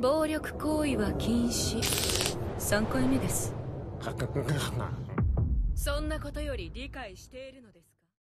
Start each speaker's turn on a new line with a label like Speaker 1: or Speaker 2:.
Speaker 1: 暴力行為は禁止。3回目です。そん。なことより理解しているので